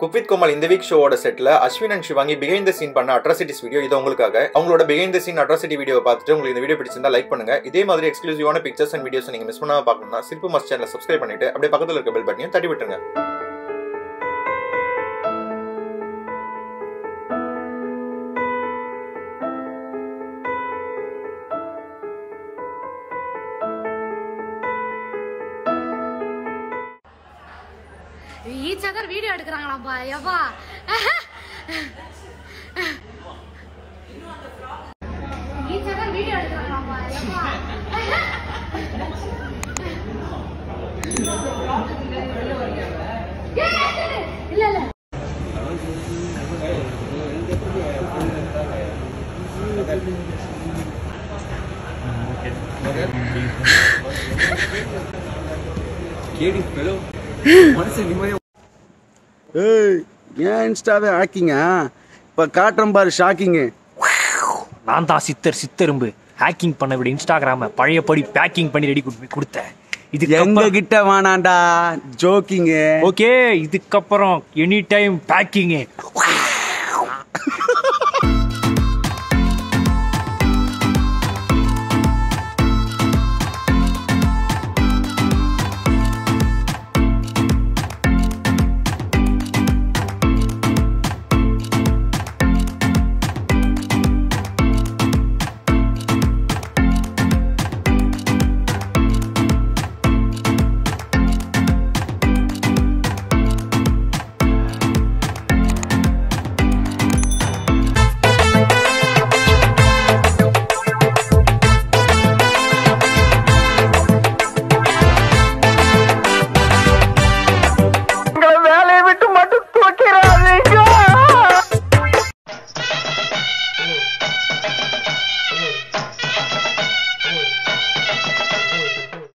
Cook with Komal இந்த week ஷோவோட செட்ல Ashwin and Sivaangi behind the scene பண்ண அட்ராசிட்டிஸ் வீடியோ இது உங்களுக்காக அவங்களோட behind the scene atrocity video பார்த்துட்டு உங்களுக்கு இந்த வீடியோ பிடிச்சிருந்தா லைக் பண்ணுங்க. இதே மாதிரி எக்ஸ்க்ளூசிவான பிக்சர்ஸ் அண்ட் வீடியோஸ் நீங்க மிஸ் பண்ணாம பார்க்கணும்னா சிற்பு மஸ்ட் சேனல் சப்ஸ்கிரைப் பண்ணிட்டு அப்படியே பக்கத்துல இருக்க பெல் பட்டனையும் தட்டி விட்டுருங்க. ஈச் வீடியோ எடுக்கிறாங்களாப்பா எவ்வா? வீடியோ எடுக்கிறாங்களாப்பா எவ்வா? இல்ல இல்ல. கேடி ஃபெலோ மனசு நிம்மதியா ஏய் ஏன் இன்ஸ்டாவே ஹேக்கிங்க இப்போ காட்டுறேன் பாரு ஷாக்கிங்கு நான் தான் சித்தர் சித்தரும்பு. ஹேக்கிங் பண்ண விட இன்ஸ்டாகிராம பழையபடி பேக்கிங் பண்ணி ரெடி கொடுத்தேன். எங்க இதுக்கு கிட்ட வேணாண்டா ஜோக்கிங்கு ஓகே இதுக்கப்புறம் எனி டைம் பேக்கிங்